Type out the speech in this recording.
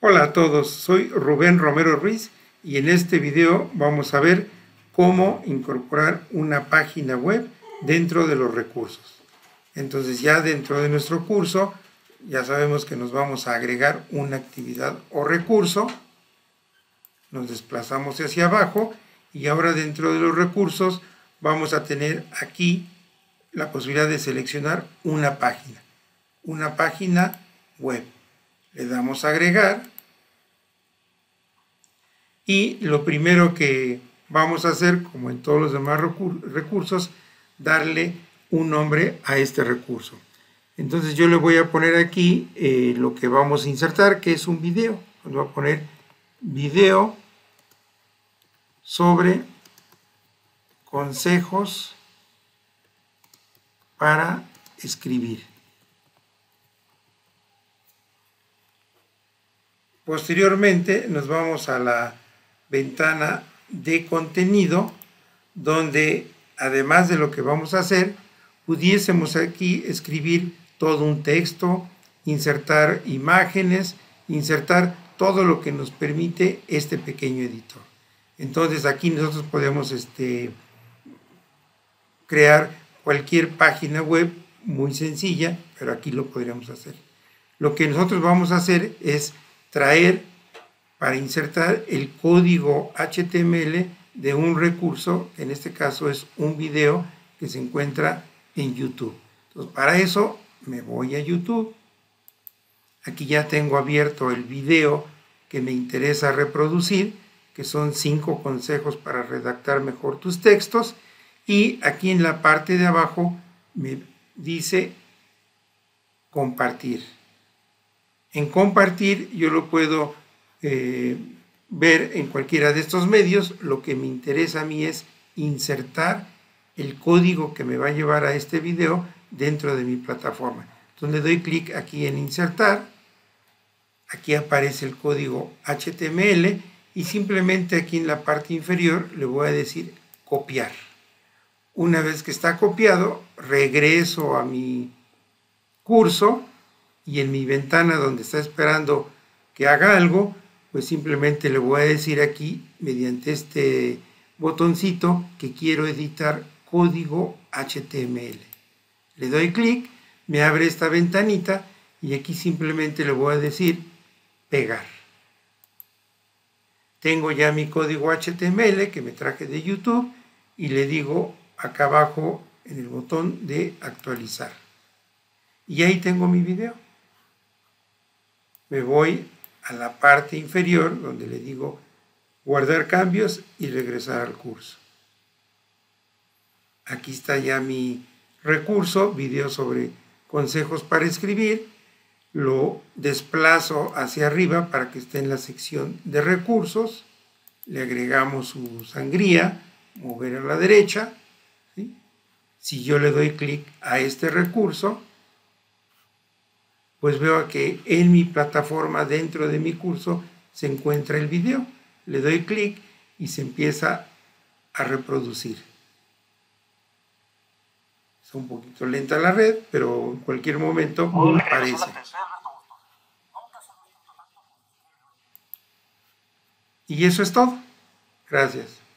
Hola a todos, soy Rubén Romero Ruiz y en este video vamos a ver cómo incorporar una página web dentro de los recursos. Entonces ya dentro de nuestro curso ya sabemos que nos vamos a agregar una actividad o recurso. Nos desplazamos hacia abajo y ahora dentro de los recursos vamos a tener aquí la posibilidad de seleccionar una página, una página web le damos a agregar y lo primero que vamos a hacer, como en todos los demás recursos, darle un nombre a este recurso. Entonces yo le voy a poner aquí eh, lo que vamos a insertar, que es un video. Voy a poner video sobre consejos para escribir. Posteriormente nos vamos a la ventana de contenido donde además de lo que vamos a hacer, pudiésemos aquí escribir todo un texto, insertar imágenes, insertar todo lo que nos permite este pequeño editor. Entonces aquí nosotros podemos este, crear cualquier página web muy sencilla, pero aquí lo podríamos hacer. Lo que nosotros vamos a hacer es traer para insertar el código HTML de un recurso, en este caso es un video que se encuentra en YouTube. Entonces, para eso me voy a YouTube. Aquí ya tengo abierto el video que me interesa reproducir, que son cinco consejos para redactar mejor tus textos. Y aquí en la parte de abajo me dice compartir. En compartir yo lo puedo eh, ver en cualquiera de estos medios. Lo que me interesa a mí es insertar el código que me va a llevar a este video dentro de mi plataforma. Entonces le doy clic aquí en insertar. Aquí aparece el código HTML y simplemente aquí en la parte inferior le voy a decir copiar. Una vez que está copiado, regreso a mi curso y en mi ventana donde está esperando que haga algo, pues simplemente le voy a decir aquí mediante este botoncito que quiero editar código HTML. Le doy clic, me abre esta ventanita y aquí simplemente le voy a decir pegar. Tengo ya mi código HTML que me traje de YouTube y le digo acá abajo en el botón de actualizar. Y ahí tengo mi video me voy a la parte inferior donde le digo guardar cambios y regresar al curso. Aquí está ya mi recurso, video sobre consejos para escribir. Lo desplazo hacia arriba para que esté en la sección de recursos. Le agregamos su sangría, mover a la derecha. Si yo le doy clic a este recurso, pues veo que en mi plataforma dentro de mi curso se encuentra el video. Le doy clic y se empieza a reproducir. Es un poquito lenta la red, pero en cualquier momento aparece. Y eso es todo. Gracias.